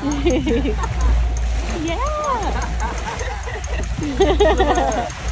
yeah.